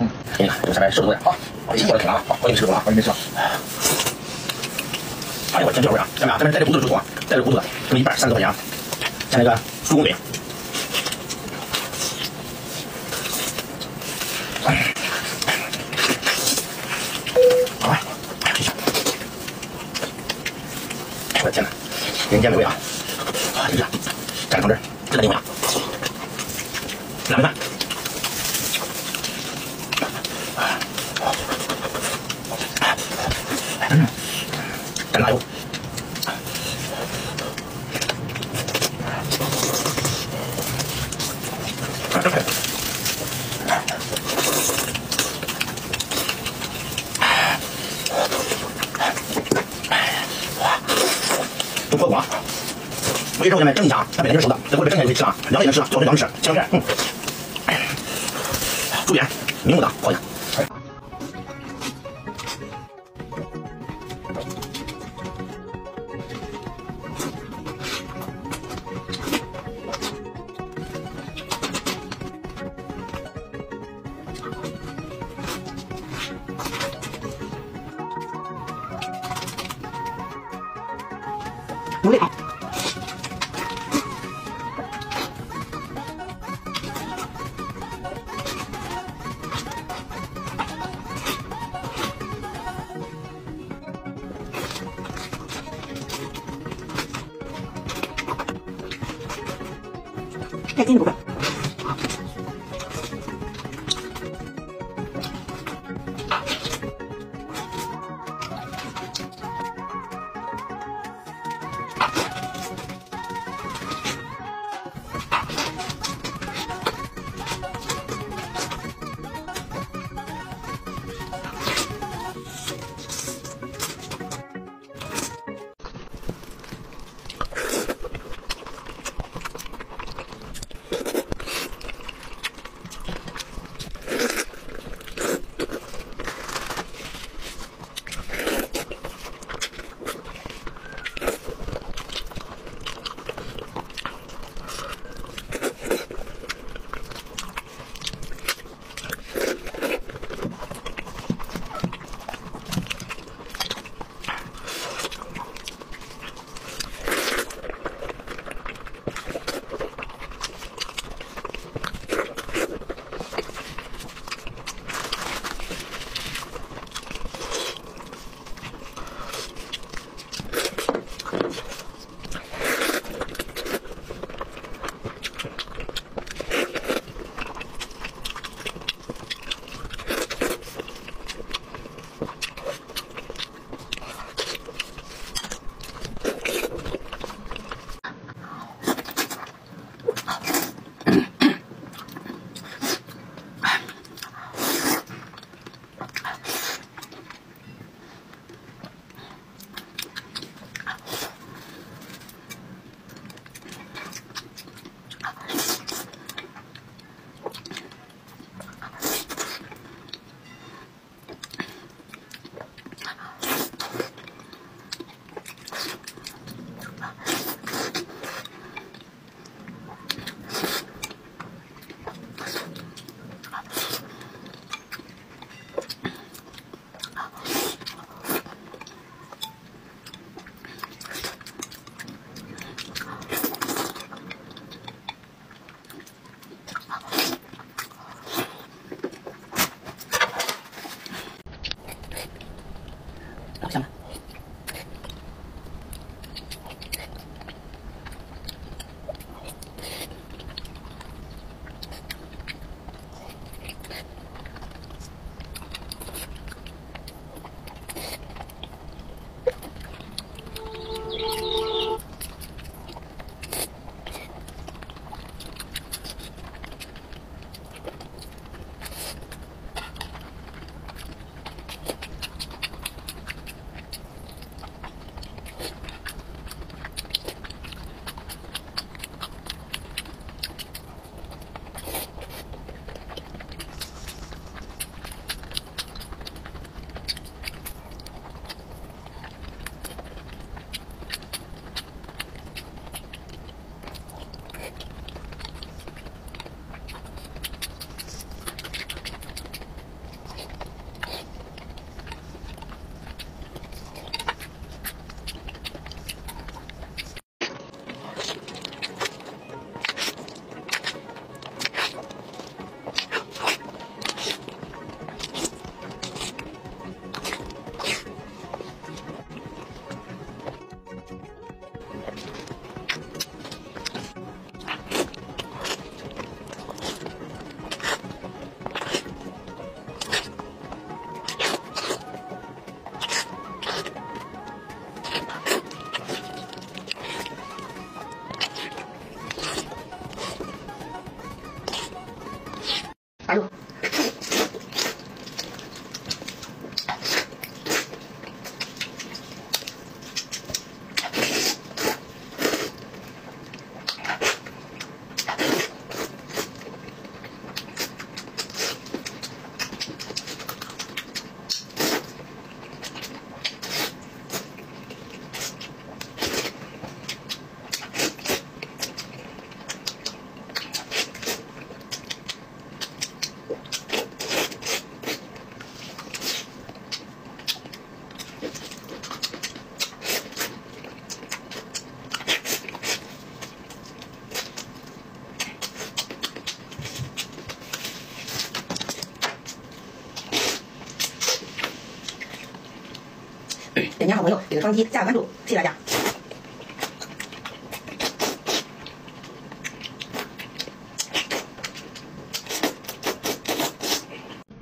嗯，给你看，这个下面瘦的多点。好，我先过来啃了。啊，好，我给你吃个啊，我给你吃。哎呦我天，这味啊！下面啊，这边带着骨头的猪头啊，带着骨头的，这么一半三十多块钱啊。像那个猪公腿。好嘞，哎呀，这下，我的天哪，人间美味啊！啊，这是蘸个汤汁，这个牛呀，辣米蘸辣油。啊，真快！中火锅，我给肉下面蒸一下啊，它本来就是熟的，这锅里蒸一下就可以吃了，凉了也能吃了，最好是凉着吃，香片，嗯，猪眼，明目的，好呀。无聊。带筋的部给。个双击，加个关注，谢谢大家。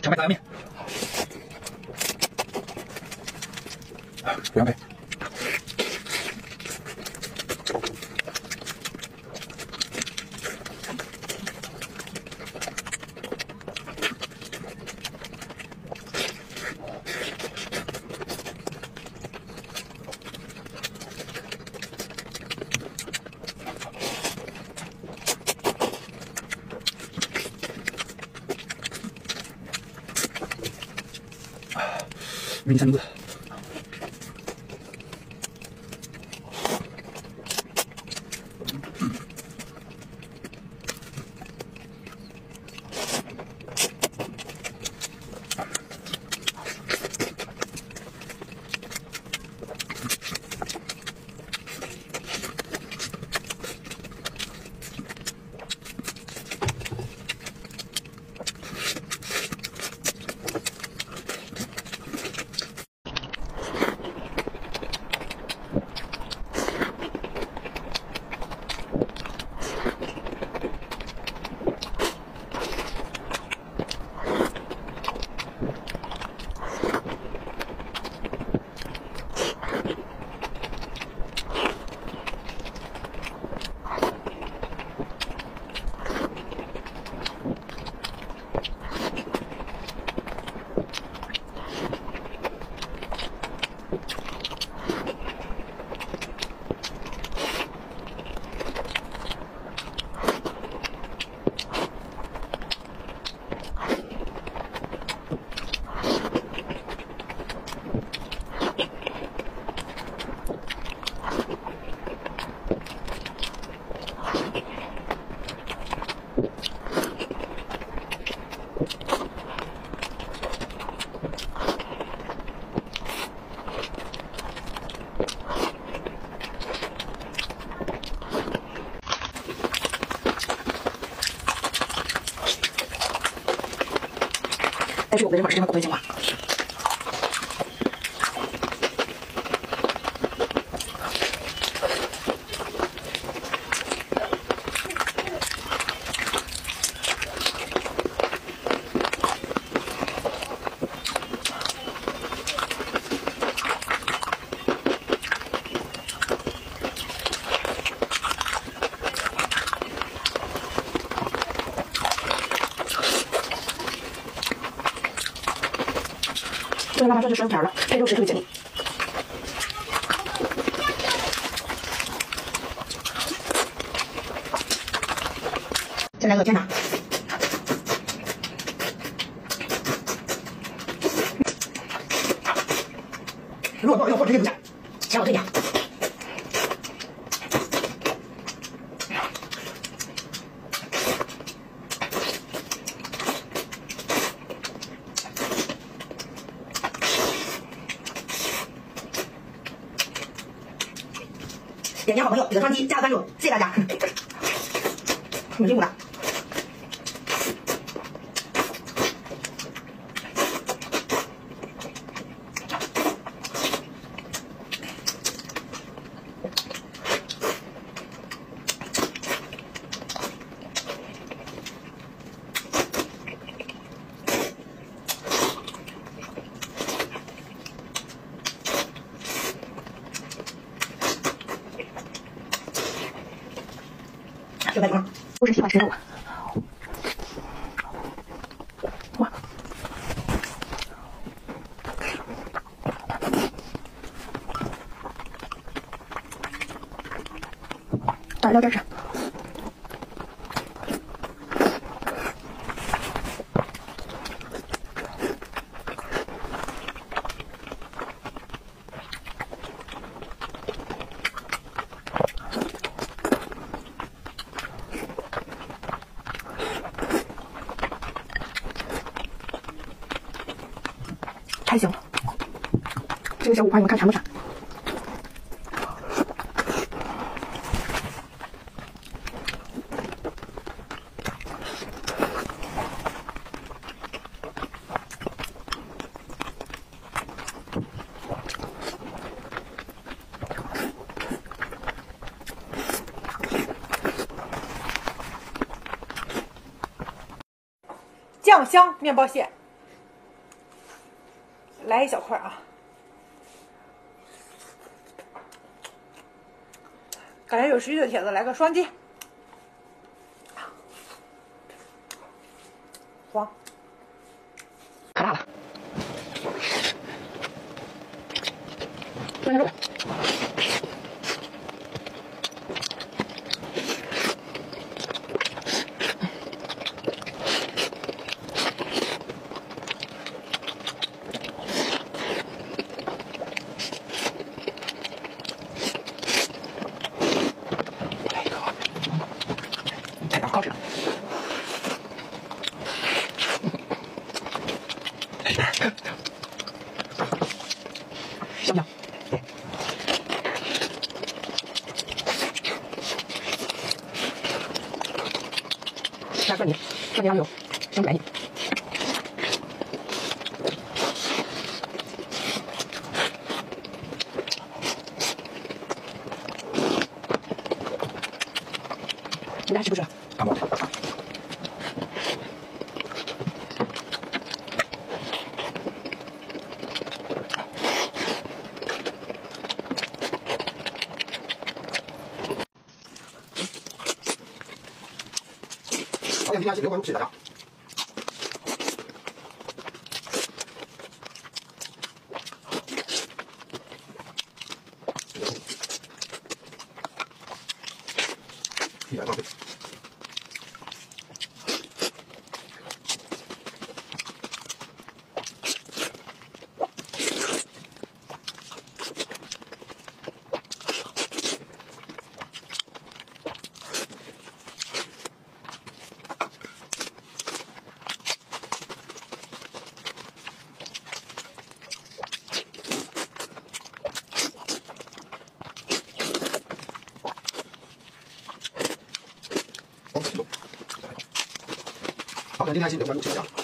荞麦杂粮面，不要配。明治，但是我们这会儿时间不会讲话。这个妈妈说就生条了，配肉食特别解腻。再来个天肠，如果不好用，我直接留下，嫌我退点。点击好朋友，给个双击，加个关注，谢谢大家。很辛苦的。就是喜欢吃肉啊。哇！大聊点啥？五块，你们看馋不馋？酱香面包蟹，来一小块啊！感觉有食欲的铁子来个双击，爽，可辣了。来肉。来一个，太高质了。来一点，香不香？加蒜泥，蒜泥羊油，香不。你们还吃不吃？感冒。好点评价记得留言，谢谢好，那今天记得关注，谢谢